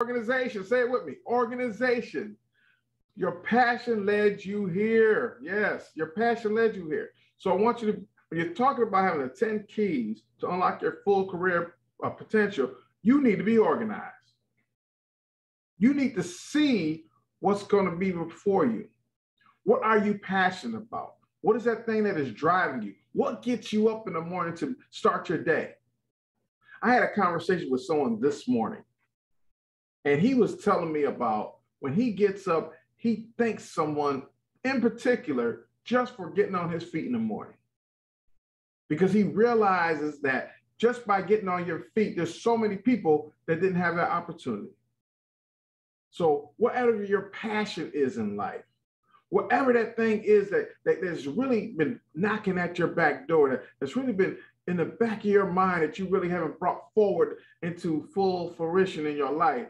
Organization, say it with me. Organization. Your passion led you here. Yes, your passion led you here. So I want you to, when you're talking about having the 10 keys to unlock your full career uh, potential, you need to be organized. You need to see what's going to be before you. What are you passionate about? What is that thing that is driving you? What gets you up in the morning to start your day? I had a conversation with someone this morning, and he was telling me about when he gets up, he thanks someone in particular just for getting on his feet in the morning. Because he realizes that just by getting on your feet, there's so many people that didn't have that opportunity. So, whatever your passion is in life, whatever that thing is that, that that's really been knocking at your back door, that, that's really been in the back of your mind that you really haven't brought forward into full fruition in your life,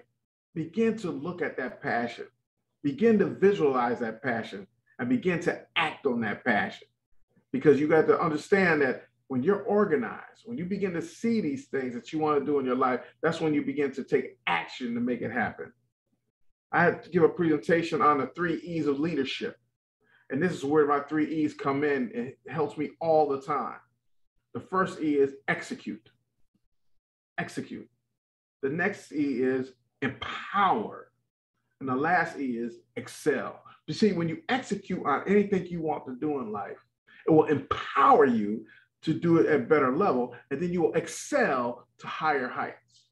begin to look at that passion, begin to visualize that passion, and begin to act on that passion. Because you got to understand that when you're organized, when you begin to see these things that you want to do in your life, that's when you begin to take action to make it happen. I had to give a presentation on the three E's of leadership. And this is where my three E's come in. It helps me all the time. The first E is execute. Execute. The next E is empower. And the last E is excel. You see, when you execute on anything you want to do in life, it will empower you to do it at better level, and then you will excel to higher heights.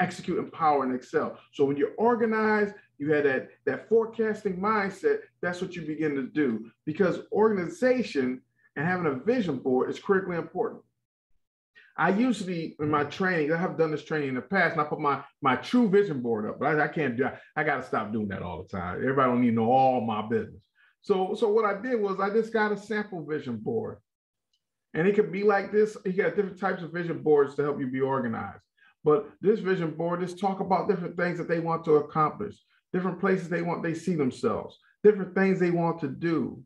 Execute, empower, and excel. So when you're organized, you had that, that forecasting mindset, that's what you begin to do because organization and having a vision board is critically important. I usually in my training, I have done this training in the past, and I put my my true vision board up, but I, I can't do. I, I got to stop doing that all the time. Everybody don't need to know all my business. So so what I did was I just got a sample vision board, and it could be like this. You got different types of vision boards to help you be organized. But this vision board is talk about different things that they want to accomplish different places they want they see themselves, different things they want to do.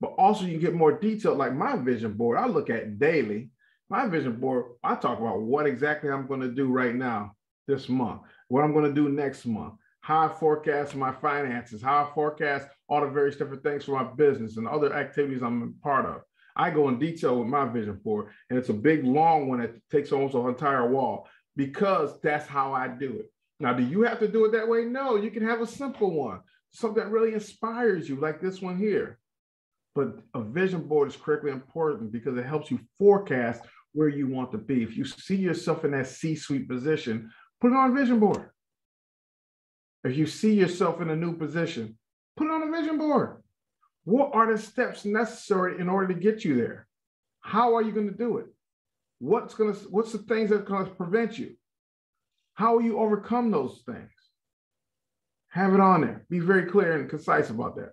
But also you get more detail, like my vision board, I look at daily. My vision board, I talk about what exactly I'm going to do right now this month, what I'm going to do next month, how I forecast my finances, how I forecast all the various different things for my business and other activities I'm part of. I go in detail with my vision board, and it's a big, long one that takes almost an entire wall because that's how I do it. Now, do you have to do it that way? No, you can have a simple one, something that really inspires you, like this one here. But a vision board is critically important because it helps you forecast where you want to be. If you see yourself in that C suite position, put it on a vision board. If you see yourself in a new position, put it on a vision board. What are the steps necessary in order to get you there? How are you going to do it? What's going to what's the things that are going to prevent you? How will you overcome those things? Have it on there. Be very clear and concise about that.